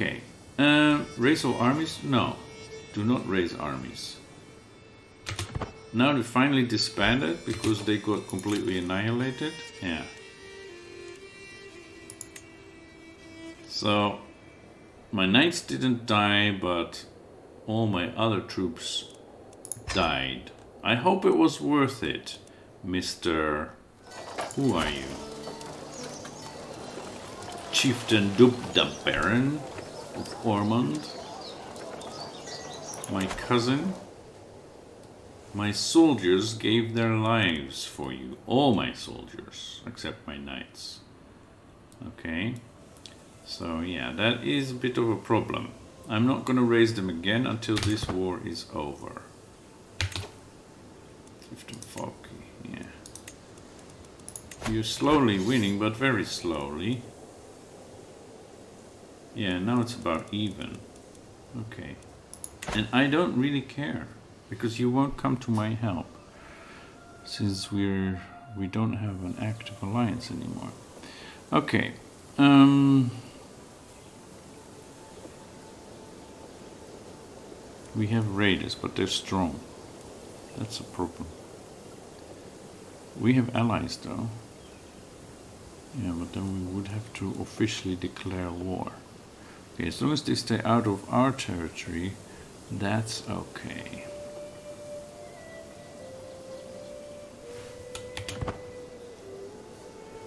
Okay. Uh, raise all armies? No. Do not raise armies. Now they finally disbanded because they got completely annihilated. Yeah. So my knights didn't die, but all my other troops died. I hope it was worth it, Mr. Who are you? Chieftain Dubda Baron of Ormond. My cousin. My soldiers gave their lives for you. All my soldiers, except my knights. Okay. So yeah, that is a bit of a problem. I'm not going to raise them again until this war is over. Clifton Falky, yeah. You're slowly winning, but very slowly. Yeah, now it's about even. Okay. And I don't really care, because you won't come to my help. Since we're we don't have an active alliance anymore. Okay. Um We have raiders, but they're strong. That's a problem. We have allies though. Yeah, but then we would have to officially declare war. Okay, as long as they stay out of our territory, that's okay.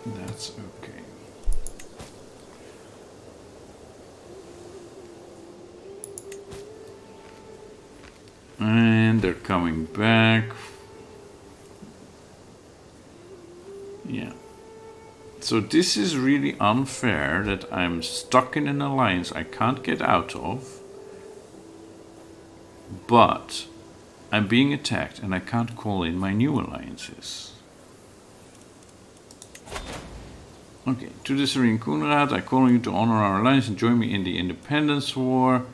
That's okay. And they're coming back. Yeah. So this is really unfair that I'm stuck in an alliance I can't get out of. But I'm being attacked and I can't call in my new alliances. Okay, to the Serene Kónrád, I call on you to honor our alliance and join me in the Independence War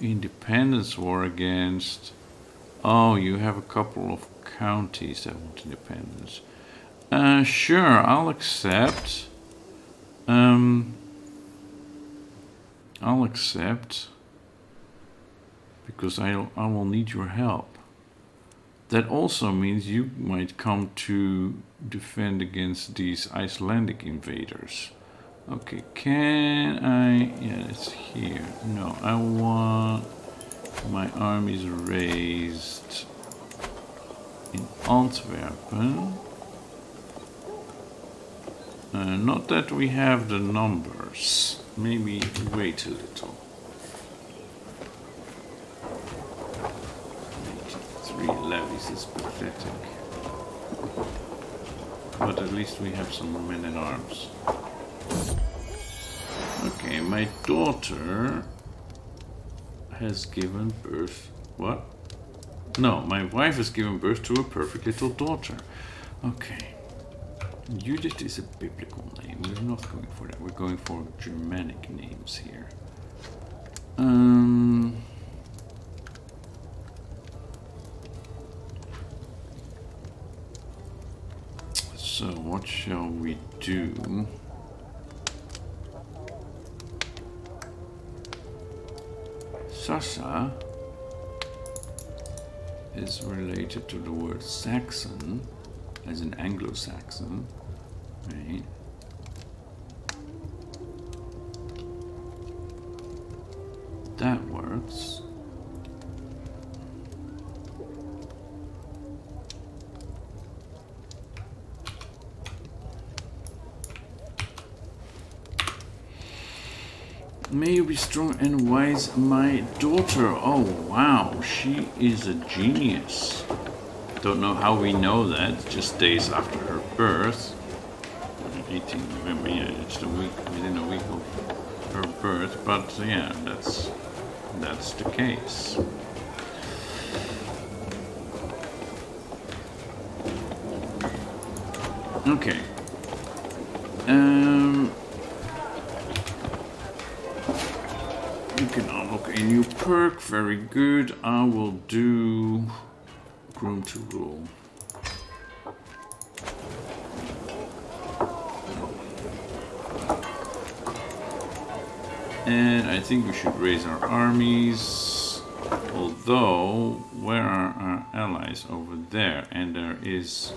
independence war against... Oh, you have a couple of counties that want independence. Uh, sure, I'll accept. Um, I'll accept. Because I, I will need your help. That also means you might come to defend against these Icelandic invaders. Okay, can I... Yeah, it's here. No, I want my armies raised in Antwerpen. Uh, not that we have the numbers. Maybe wait a little. 83 levies is pathetic. But at least we have some men in arms. Okay, my daughter has given birth. What? No, my wife has given birth to a perfect little daughter. Okay. Judith is a biblical name. We're not going for that. We're going for Germanic names here. Um. So what shall we do? Sasha is related to the word Saxon, as in Anglo-Saxon, That works. May you be strong and wise, my daughter. Oh, wow. She is a genius. Don't know how we know that. Just days after her birth. 18 November, yeah, it's a week, within a week of her birth. But yeah, that's, that's the case. Okay. Um, You can unlock a new perk, very good. I will do Groom to Rule. And I think we should raise our armies. Although, where are our allies? Over there. And there is...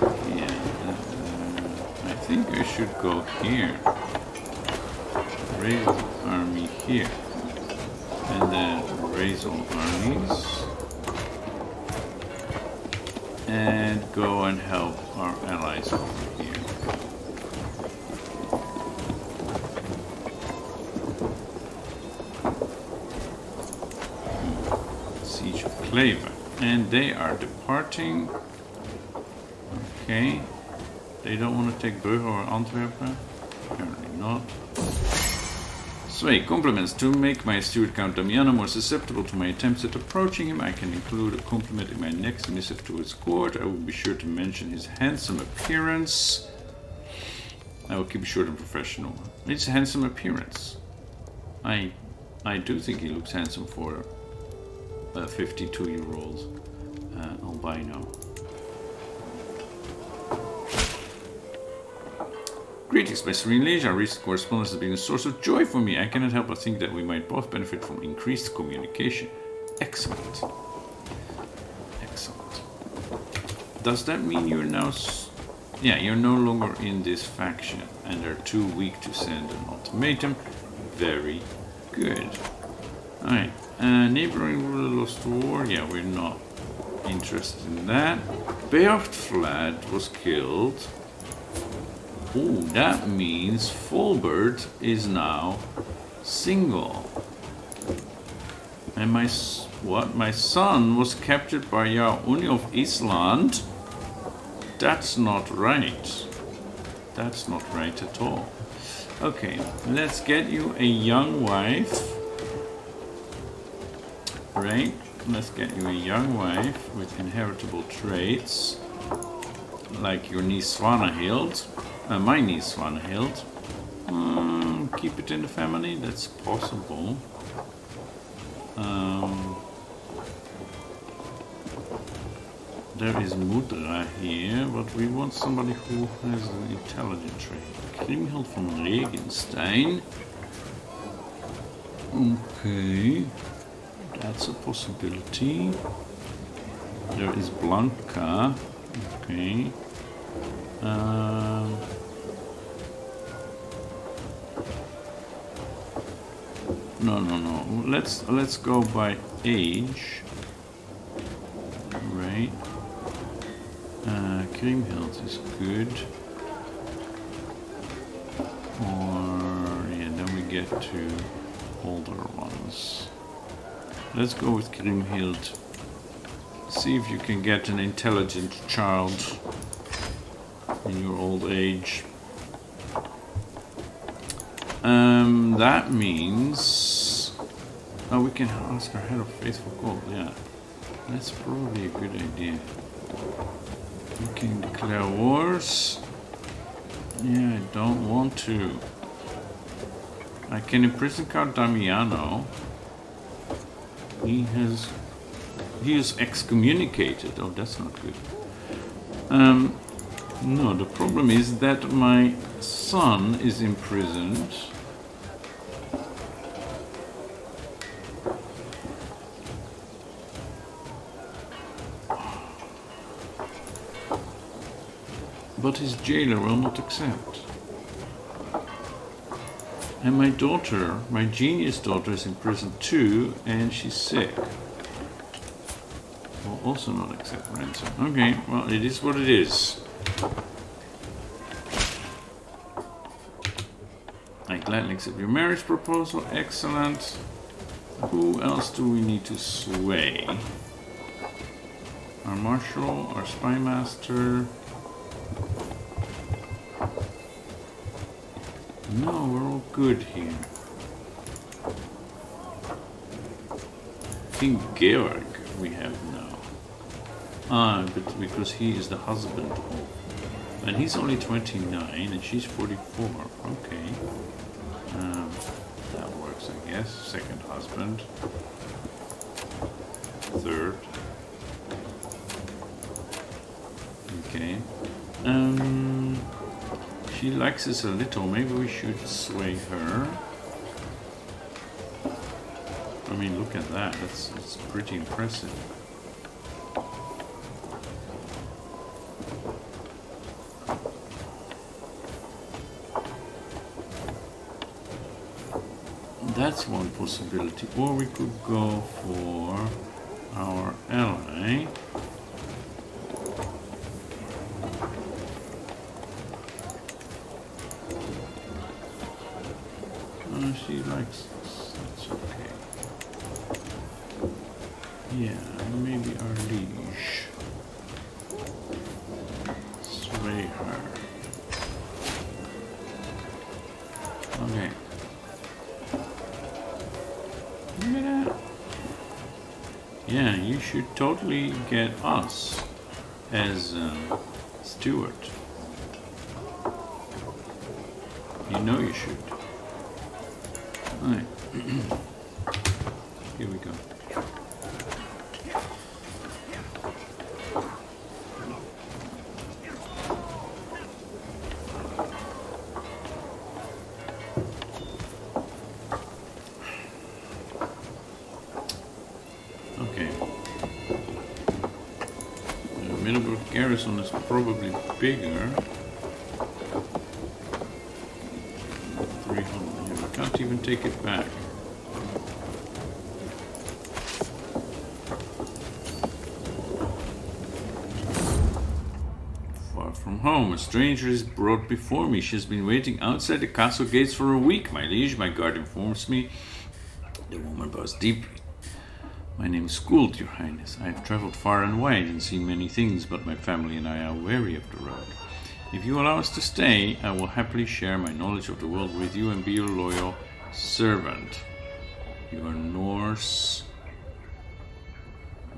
Yeah, uh, I think I should go here. Raise army here. And then raise all armies. And go and help our allies over here. And they are departing. Okay. They don't want to take Brugge or Antwerpen? Apparently not. Sway, compliments. To make my steward Count Damiano more susceptible to my attempts at approaching him, I can include a compliment in my next missive to his court. I will be sure to mention his handsome appearance. I will keep it short and professional. A handsome appearance. I I do think he looks handsome for a 52 year old uh, albino. Greetings, my serene liege. Our recent correspondence has been a source of joy for me. I cannot help but think that we might both benefit from increased communication. Excellent. Excellent. Does that mean you're now... yeah, you're no longer in this faction and they're too weak to send an ultimatum. Very good. Alright. Uh, neighboring ruler lost war. Yeah, we're not interested in that. Beorhtflad was killed. Oh, that means Fulbert is now single. And my what? My son was captured by Yauni of Island. That's not right. That's not right at all. Okay, let's get you a young wife. Right? Let's get you a young wife with inheritable traits. Like your niece Svanhild. Uh, my niece Svanhild. Um, keep it in the family, that's possible. Um, there is Mudra here, but we want somebody who has an intelligent trait. Kriemhild from Regenstein. Okay, that's a possibility. There is Blanca. Okay. Um, no, no, no. Let's let's go by age. Right. Uh, Kriemhild is good. Or yeah, then we get to older ones. Let's go with Kriemhild. See if you can get an intelligent child in your old age. Um, that means... Oh, we can ask our head of faithful cult, yeah. That's probably a good idea. We can declare wars. Yeah, I don't want to. I can imprison Count Damiano. He has... He is excommunicated. Oh, that's not good. Um, no, the problem is that my son is imprisoned. But his jailer will not accept. And my daughter, my genius daughter is in prison too, and she's sick. Will also not accept ransom. Okay, well, it is what it is. I gladly accept your marriage proposal. Excellent. Who else do we need to sway? Our marshal, our spy No, we're all good here. King Georg we have now. Ah, but because he is the husband and he's only 29 and she's 44. Okay. Um, that works, I guess. Second husband. Third. Okay. Um, she likes us a little. Maybe we should sway her. I mean, look at that. That's, that's pretty impressive. That's one possibility. Or we could go for our ally. Steward. You know you should. Alright. Here we go. Middelburg garrison is probably bigger. 300. Yeah, we can't even take it back. Far from home, a stranger is brought before me. She has been waiting outside the castle gates for a week, my liege. My guard informs me. The woman bows deeply. My name is Gould, Your Highness. I have traveled far and wide and seen many things, but my family and I are weary of the road. If you allow us to stay, I will happily share my knowledge of the world with you and be your loyal servant. You are Norse.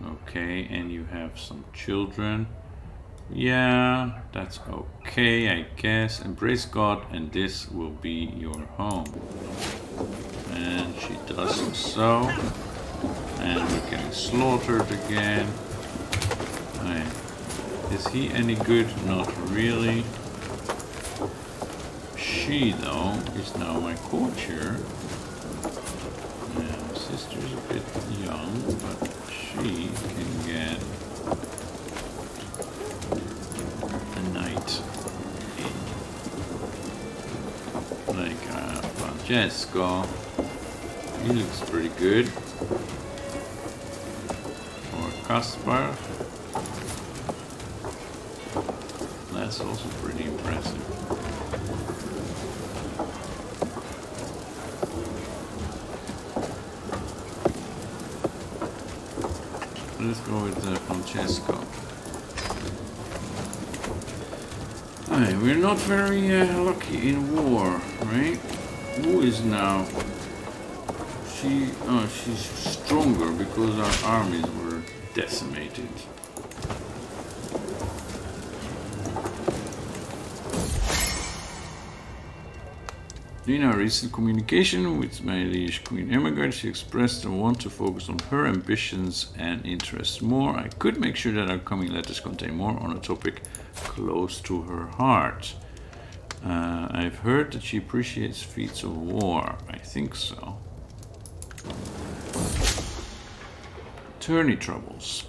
Okay, and you have some children. Yeah, that's okay, I guess. Embrace God, and this will be your home. And she does so. And we're getting slaughtered again. Right. Is he any good? Not really. She, though, is now my courtier. Yeah, sister's a bit young, but she can get a knight. Like uh, Francesco. He looks pretty good. Or Caspar. That's also pretty impressive. Let's go with uh, Francesco. Alright, we're not very uh, lucky in war, right? Who is now? She, oh, she's stronger because our armies were decimated. In our recent communication with my liege Queen Ermengarde, she expressed a want to focus on her ambitions and interests more. I could make sure that our coming letters contain more on a topic close to her heart. Uh, I've heard that she appreciates feats of war. I think so. Tourney troubles.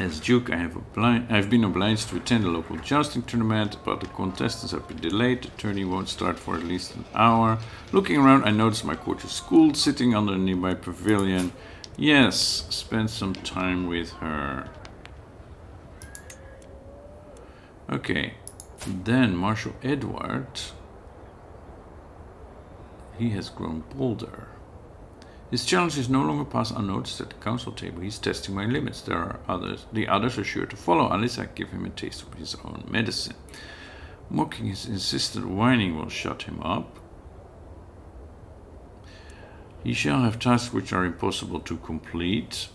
As Duke, I have, obli- I have been obliged to attend a local jousting tournament, but the contestants have been delayed. The tourney won't start for at least an hour. Looking around, I noticed my courtier school sitting under a nearby pavilion. Yes, spend some time with her. Okay, then Marshal Edward. He has grown bolder. His challenges no longer pass unnoticed at the council table. He's testing my limits. There are others. The others are sure to follow unless I give him a taste of his own medicine. Mocking his insistent whining will shut him up. He shall have tasks which are impossible to complete,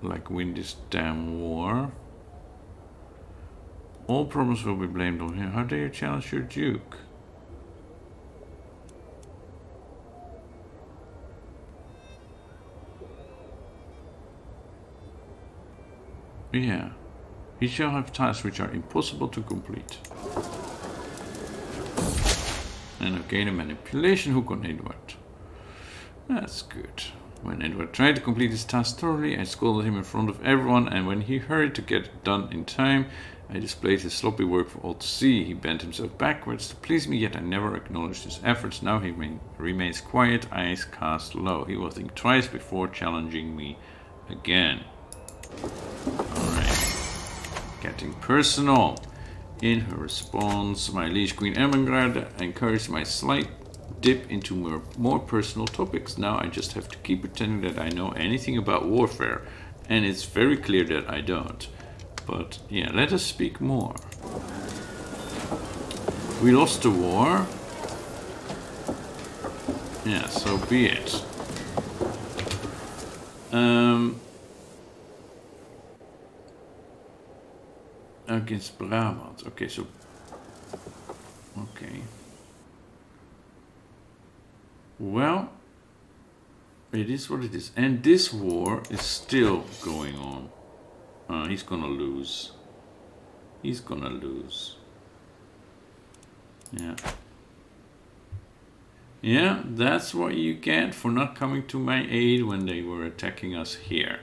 like win this damn war. All problems will be blamed on him. How dare you challenge your duke? Yeah. He shall have tasks which are impossible to complete. And again a manipulation hook on Edward. That's good. When Edward tried to complete his task thoroughly, I scolded him in front of everyone, and when he hurried to get it done in time, I displayed his sloppy work for all to see. He bent himself backwards to please me, yet I never acknowledged his efforts. Now he remains quiet, eyes cast low. He will think twice before challenging me again. Alright. Getting personal. In her response, my liege Queen Ermengarde encouraged my slight dip into more, more personal topics. Now I just have to keep pretending that I know anything about warfare, and it's very clear that I don't. But yeah, let us speak more. We lost the war. Yeah, so be it. Um, against Brabant. Okay, so... Okay. Well, it is what it is. And this war is still going on. Uh, he's gonna lose. He's gonna lose. Yeah. Yeah, that's what you get for not coming to my aid when they were attacking us here.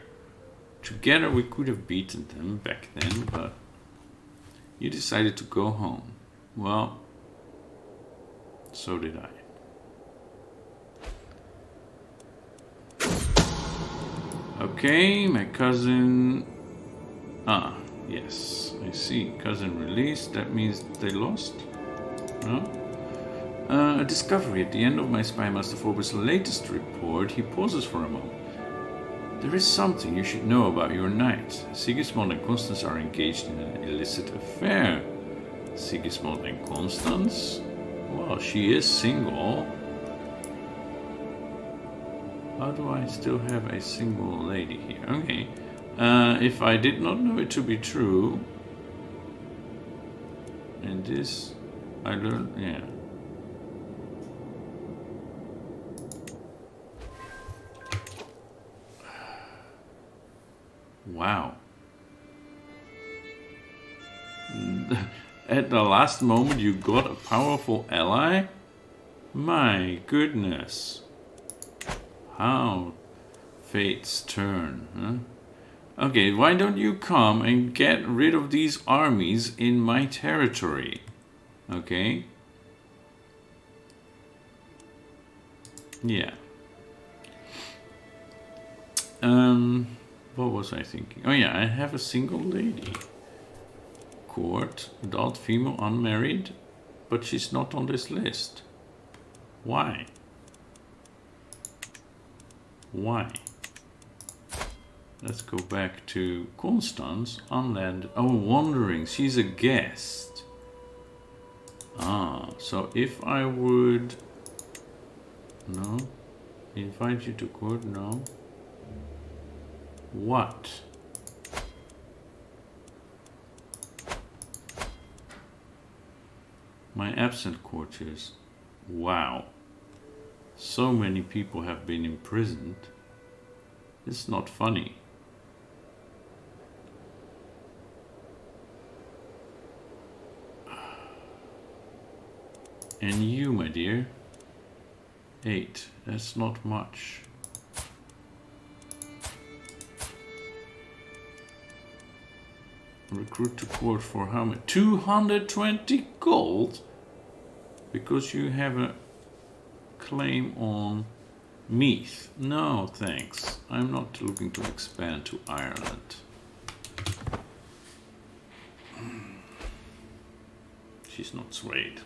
Together we could have beaten them back then, but you decided to go home. Well, so did I. Okay, my cousin Ah, yes, I see. Cousin released, that means they lost? No? Uh, a discovery at the end of my Spy Master Phoebus' latest report, he pauses for a moment. There is something you should know about your knight. Sigismund and Constance are engaged in an illicit affair. Sigismund and Constance? Well, she is single. How do I still have a single lady here? Okay. Uh, if I did not know it to be true, and this I learned, yeah. Wow. At the last moment you got a powerful ally? My goodness. How fates turn, huh? Okay, why don't you come and get rid of these armies in my territory? Okay. Yeah. Um, what was I thinking? Oh yeah, I have a single lady. Court, adult female, unmarried, but she's not on this list. Why? Why? Let's go back to Constance, unlanded. Oh, wandering. She's a guest. Ah, so if I would... No. Invite you to court? No. What? My absent courtiers. Wow. So many people have been imprisoned. It's not funny. And you, my dear. Eight. That's not much. Recruit to court for how much? 220 gold? Because you have a claim on Meath. No, thanks. I'm not looking to expand to Ireland. She's not swayed.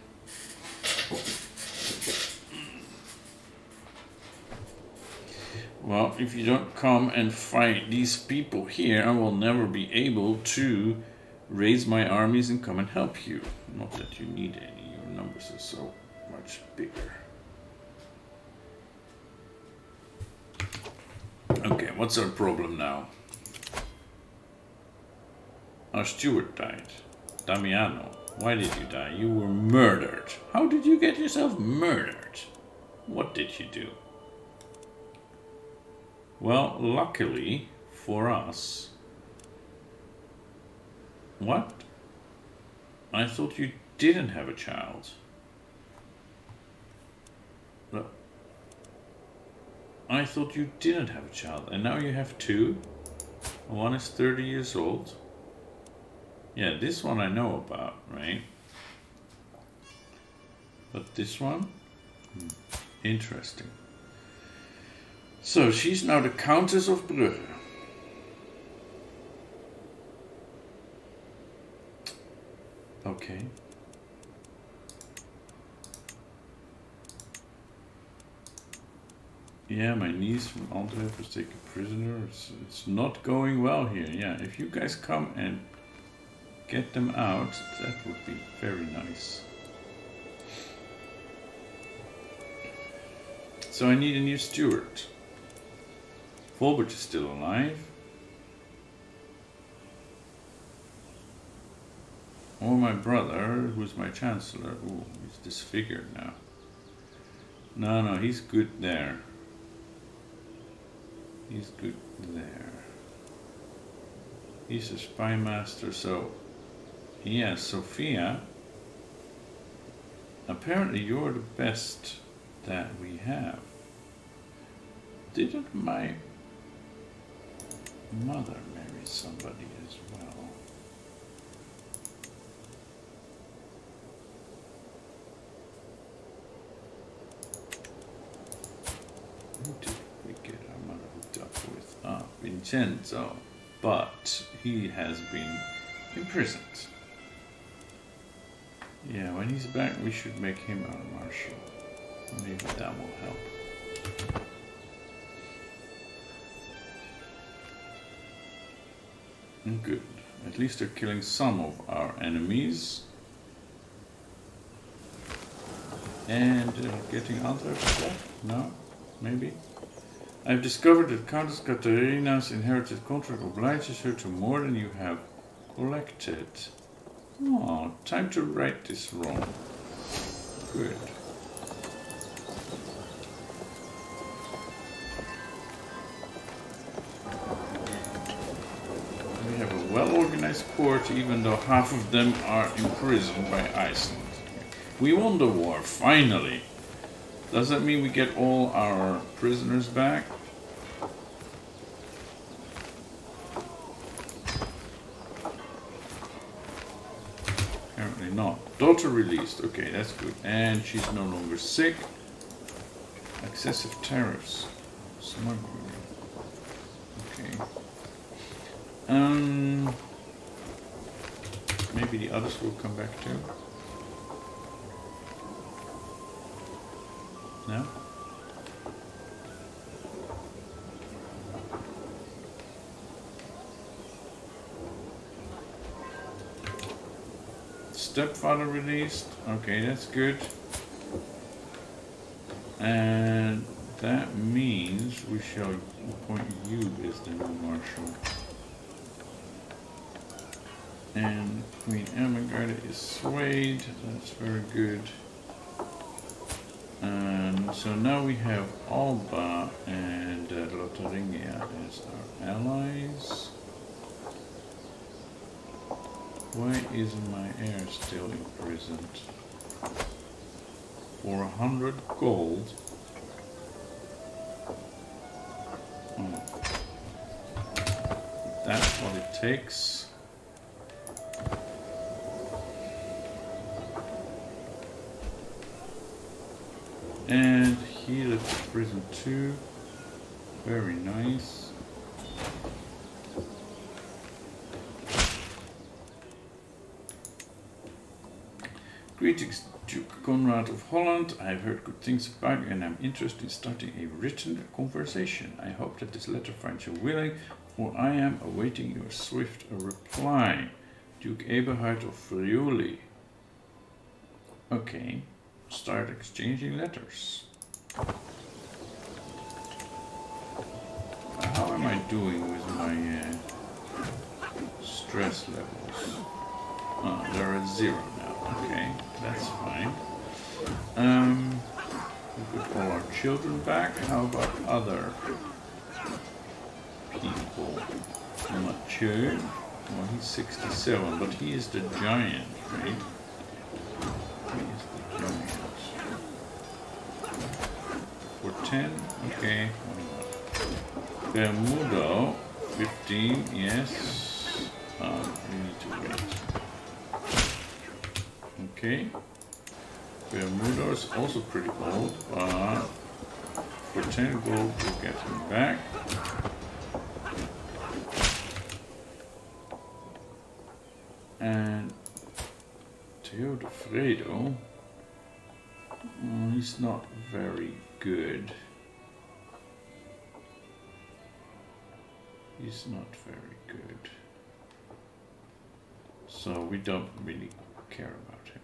Well, if you don't come and fight these people here, I will never be able to raise my armies and come and help you. Not that you need any, your numbers are so much bigger. Okay, what's our problem now? Our steward died. Damiano. Why did you die? You were murdered. How did you get yourself murdered? What did you do? Well, luckily for us... What? I thought you didn't have a child. I thought you didn't have a child, and now you have two. One is 30 years old. Yeah, this one I know about, right? But this one? Hmm. Interesting. So she's now the Countess of Brugge. Okay. Yeah, my niece from Antwerp was taken prisoner. It's, it's not going well here. Yeah, if you guys come and get them out, that would be very nice. So I need a new steward. Fulbert is still alive. Or my brother, who's my chancellor. Ooh, he's disfigured now. No, no, he's good there. He's good there. He's a spy master, so yeah, Sophia. Apparently you're the best that we have. Didn't my mother marry somebody as well? Who did we get our mother hooked up with? Ah, Vincenzo. But he has been imprisoned. Yeah, when he's back, we should make him our marshal. Maybe that will help. Good. At least they're killing some of our enemies. And uh, getting Antwerp back? No? Maybe? I've discovered that Countess Katarina's inherited contract obliges her to more than you have collected. Oh, time to right this wrong. Good. Court, even though half of them are imprisoned by Iceland. We won the war, finally! Does that mean we get all our prisoners back? Apparently not. Daughter released. Okay, that's good. And she's no longer sick. Excessive tariffs. Smuggling. Okay. Um. The others will come back too. No? stepfather released. Okay, that's good. And that means we shall appoint you as the new marshal. And Queen Ermengarde is swayed. That's very good. And so now we have Alba and uh, Lotharingia as our allies. Why is my heir still imprisoned? For a hundred gold? Oh. That's what it takes. And he left prison too. Very nice. Greetings, Duke Conrad of Holland. I have heard good things about you and I'm interested in starting a written conversation. I hope that this letter finds you willing, for I am awaiting your swift reply. Duke Eberhard of Friuli. Okay, start exchanging letters. How am I doing with my uh, stress levels? Oh, they're at zero now. Okay. That's fine. Um, we put all our children back. How about other people? Mathieu. Well, he's 67, but he is the giant, right? 10? Okay, Bermudo, 15, yes. Um, we need to wait. Okay. Bermudo is also pretty old, but for 10 gold we'll get him back. And Teodofredo, he's not very good. He's not very good. So we don't really care about him.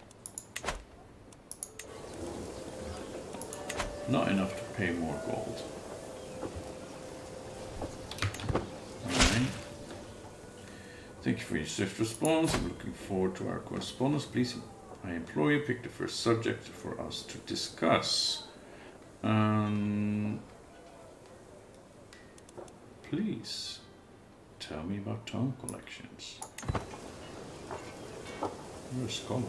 Not enough to pay more gold. Thank you for your swift response. I'm looking forward to our correspondence. Please, I implore you, pick the first subject for us to discuss. Um, please, tell me about tome collections. You're a scholar.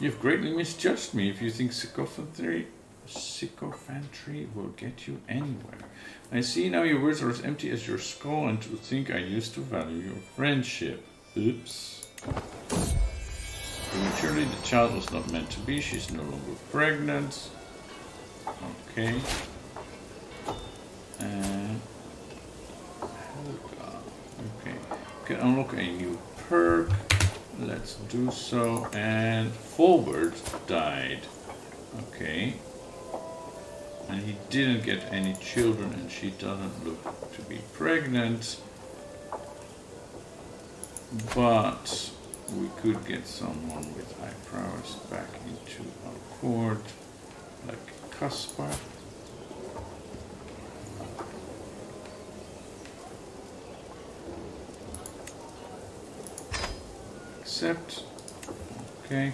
You've greatly misjudged me if you think sycophancy, sycophancy will get you anywhere. I see now your words are as empty as your skull and to think I used to value your friendship. Oops. Prematurely, the child was not meant to be. She's no longer pregnant. Okay. And... Okay. Can unlock a new perk. Let's do so. And Forward died. Okay and he didn't get any children and she doesn't look to be pregnant but we could get someone with high prowess back into our court like Caspar accept okay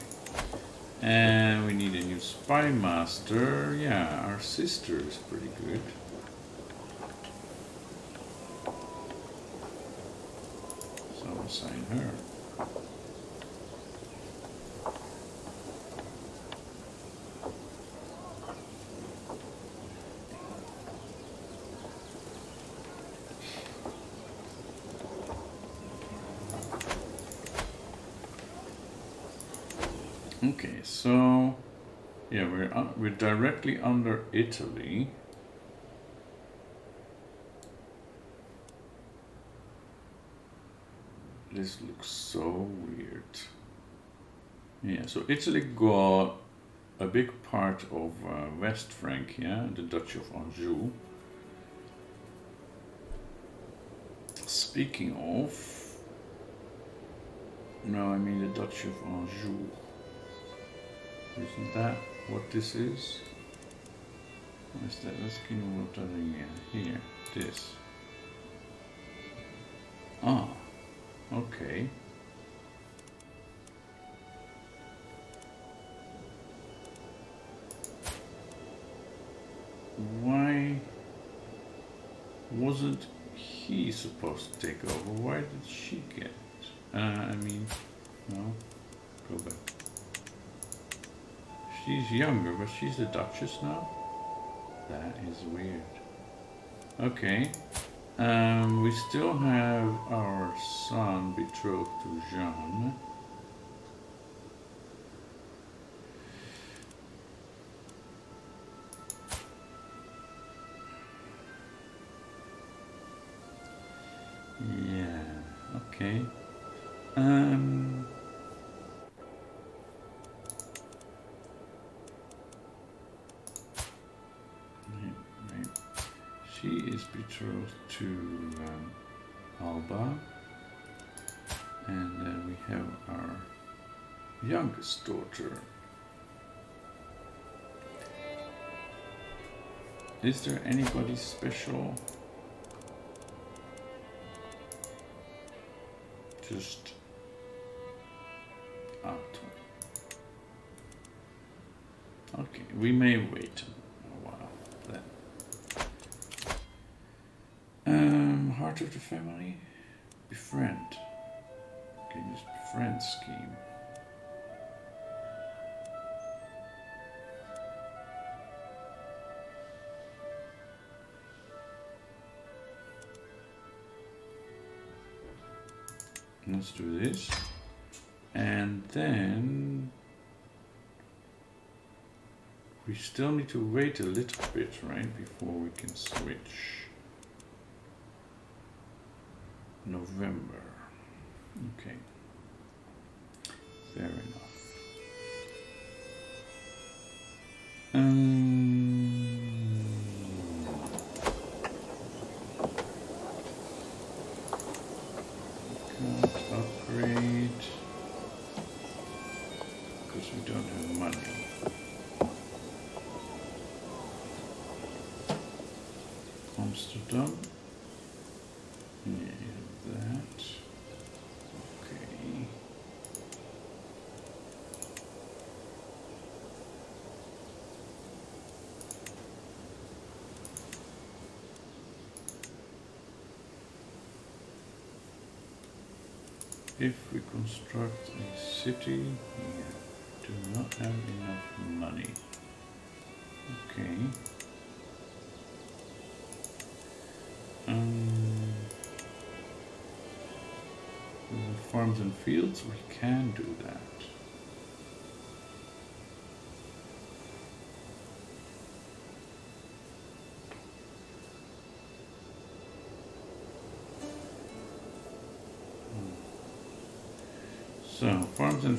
and we need a new spy master. Yeah, our sister is pretty good. So I'll. Okay, so yeah, we're uh, we're directly under Italy. This looks so weird. Yeah, so Italy got a big part of uh, West Francia, the Duchy of Anjou. Speaking of, no, I mean the Duchy of Anjou. Isn't that what this is? That? Let's give me again. Here, this. Ah, okay. Why wasn't he supposed to take over? Why did she get it? Uh, I mean, no, go back. She's younger, but she's a duchess now? That is weird. Okay. Um, we still have our son betrothed to Jeanne. Is there anybody special? Just out. Okay, we may wait. A while then. Um, heart of the family, befriend. Can use befriend scheme. Let's do this. And then we still need to wait a little bit, right, before we can switch. November. Okay. Fair enough. If we construct a city, we do not have enough money. Okay. Um, farms and fields, we can do that.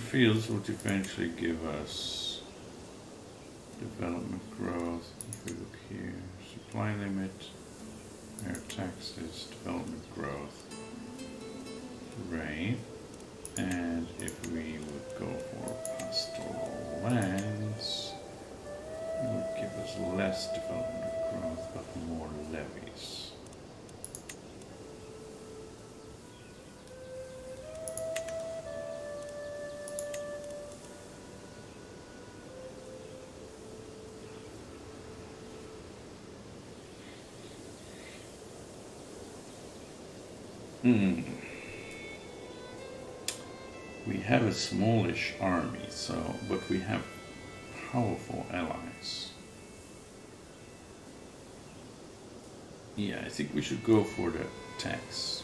Fields would eventually give us development growth. If we look here, supply limit, air taxes, development growth. Right. And if we would go for pastoral lands, it would give us less development growth but more levies. Hmm. We have a smallish army, so but we have powerful allies. Yeah, I think we should go for the tax.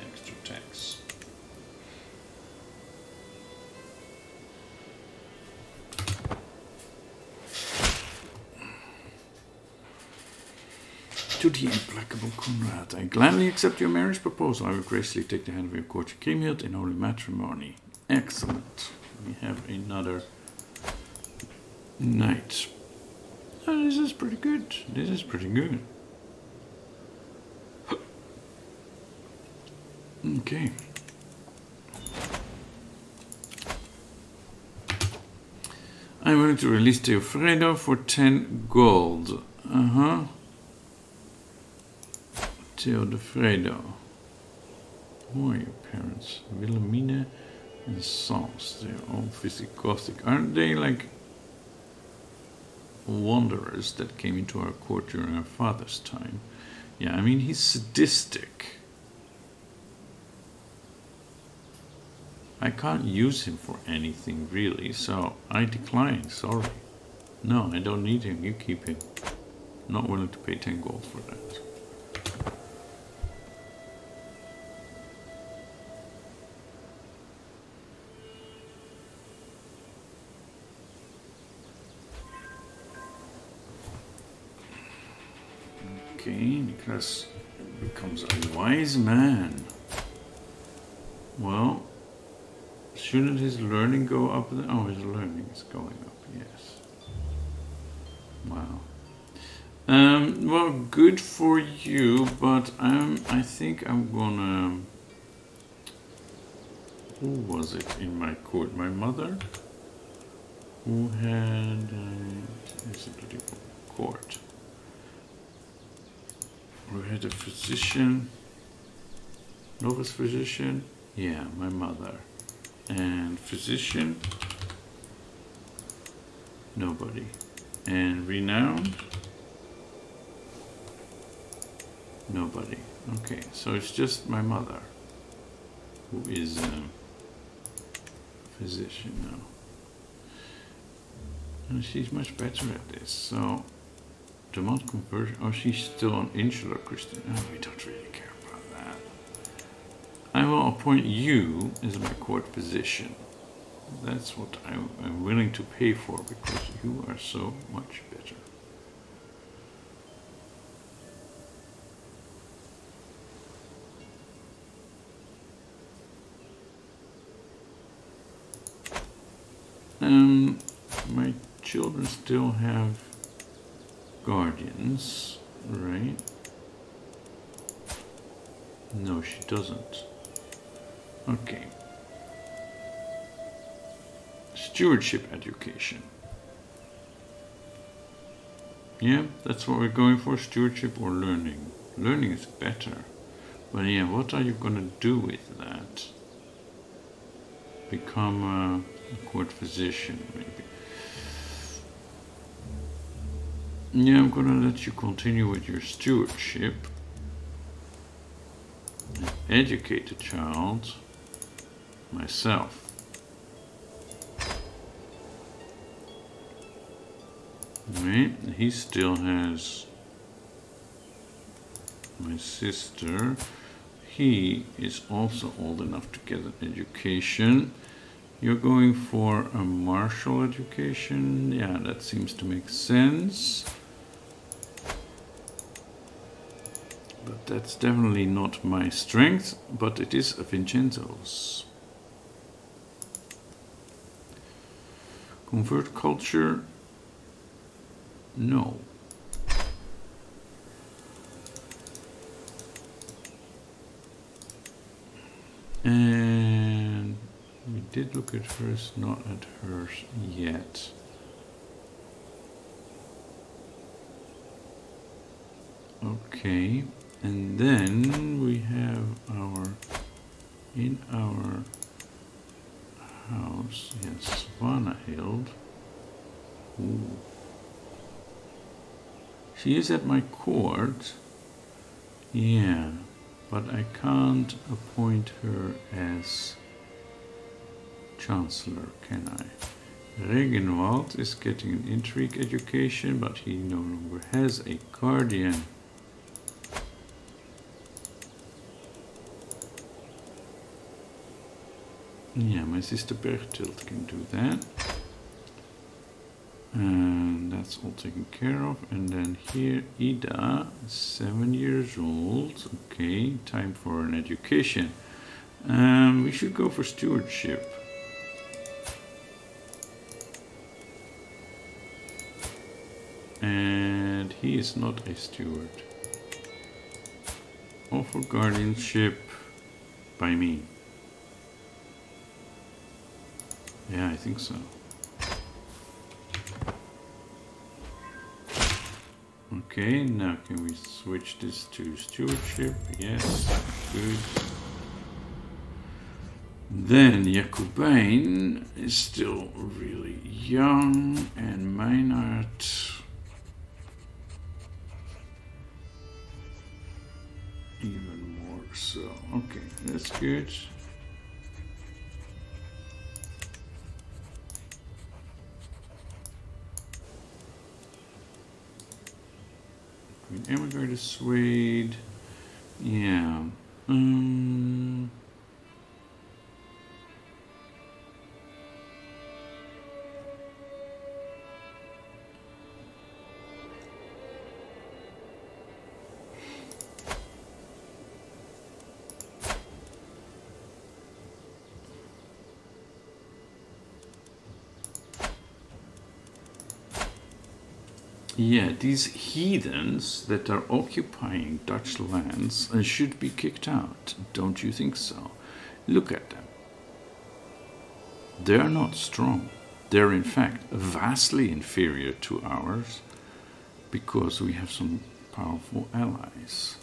Extra tax. To the implacable Kónrád, I gladly accept your marriage proposal. I will graciously take the hand of your court Kriemhild in holy matrimony. Excellent. We have another knight. Oh, this is pretty good. This is pretty good. Okay. I'm willing to release Teofredo for 10 gold. Uh huh. Teodofredo. Who are your parents? Wilhelmina and Sans. They're all Visigothic. Aren't they like wanderers that came into our court during our father's time? Yeah, I mean, he's sadistic. I can't use him for anything really, so I decline, sorry. No, I don't need him, you keep him. Not willing to pay 10 gold for that. Niklas becomes a wise man. Well, shouldn't his learning go up? Oh, his learning is going up, yes. Wow. Um, well, good for you, but um, I think I'm gonna. Who was it in my court? My mother, who had uh, a court? Who had a physician? Novice physician? Yeah, my mother. And physician? Nobody. And renowned? Nobody. Okay, so it's just my mother who is a physician now. And she's much better at this. So, Demand conversion. Oh, she's still an insular Christian. Oh, we don't really care about that. I will appoint you as my court physician. That's what I'm, I'm willing to pay for because you are so much better. Um, my children still have guardians, right? No, she doesn't. Okay. Stewardship education. Yeah, that's what we're going for, stewardship or learning. Learning is better. But yeah, what are you going to do with that? Become a, a court physician, maybe. Yeah, I'm going to let you continue with your stewardship. Educate the child myself. Right, he still has my sister. He is also old enough to get an education. You're going for a martial education? Yeah, that seems to make sense. But that's definitely not my strength, but it is a Vincenzo's. Convert culture? No. And we did look at hers, not at hers yet. Okay, and then we have our, in our house, yes, Svanhild. Ooh. She is at my court. Yeah, but I can't appoint her as chancellor, can I? Regenwald is getting an intrigue education, but he no longer has a guardian. Yeah, my sister Berchtild can do that. And that's all taken care of. And then here, Ida, seven years old. Okay, time for an education. Um, we should go for stewardship. And he is not a steward. Offer guardianship by me. Yeah, I think so. Okay, now can we switch this to stewardship? Yes, good. Then Jakobijn is still really young and Meinhard even more so. Okay, that's good. Queen to Swede. Yeah. Um, these heathens that are occupying Dutch lands should be kicked out. Don't you think so? Look at them. They are not strong. They're in fact vastly inferior to ours because we have some powerful allies.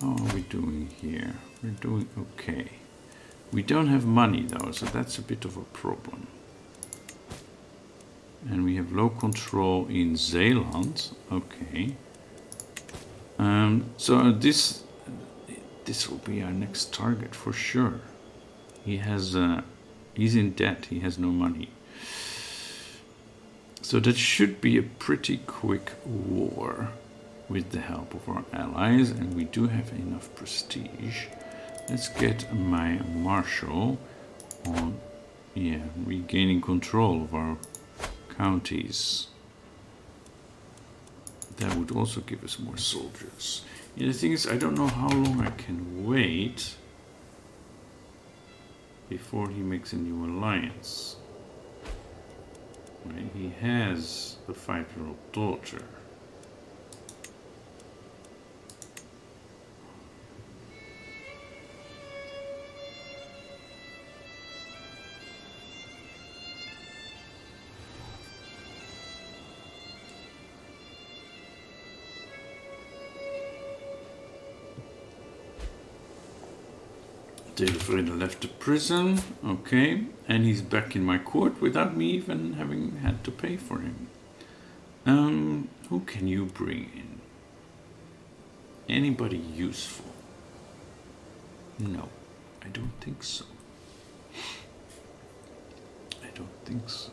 How are we doing here? We're doing okay. We don't have money though, so that's a bit of a problem and we have low control in Zeeland. Okay. Um, so this this will be our next target for sure. He has uh, he's in debt. He has no money. So that should be a pretty quick war with the help of our allies, and we do have enough prestige. Let's get my marshal on, yeah, regaining control of our counties. That would also give us more soldiers. The thing is, I don't know how long I can wait before he makes a new alliance. Right? He has a five-year-old daughter. Delfreda left the prison, okay, and he's back in my court without me even having had to pay for him. Um, who can you bring in? Anybody useful? No, I don't think so. I don't think so.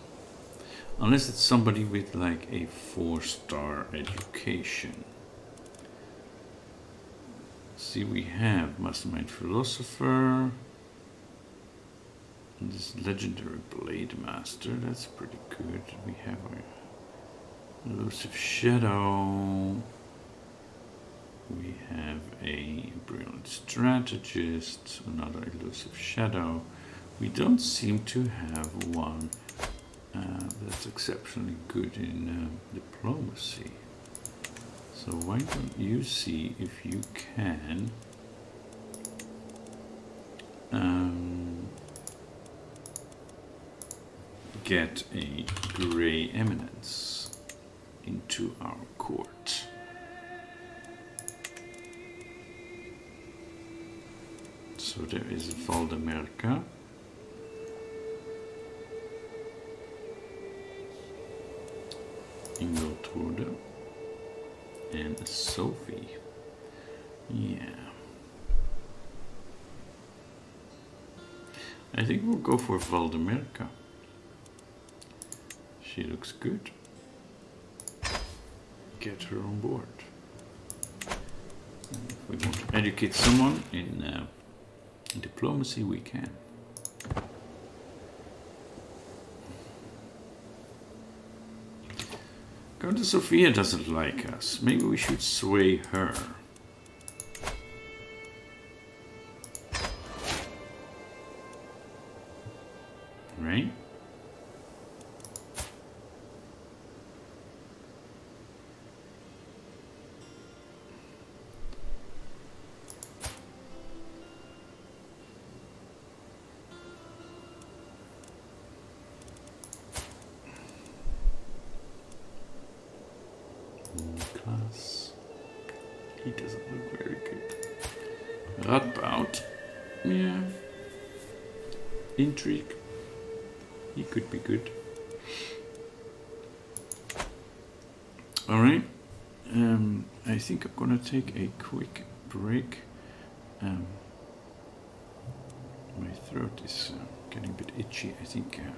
Unless it's somebody with like a four-star education. See, we have Mastermind Philosopher. And this legendary Blade Master, that's pretty good. We have our Elusive Shadow. We have a Brilliant Strategist, another Elusive Shadow. We don't seem to have one uh, that's exceptionally good in uh, diplomacy. So why don't you see if you can um, get a gray eminence into our court. So there is a Valdemerka. Ingoltrude and Sophie. Yeah. I think we'll go for Valdemerka. She looks good. Get her on board. And if we want to educate someone in uh, diplomacy, we can. Countess Sophia doesn't like us. Maybe we should sway her. Take a quick break. Um, my throat is uh, getting a bit itchy. I think uh,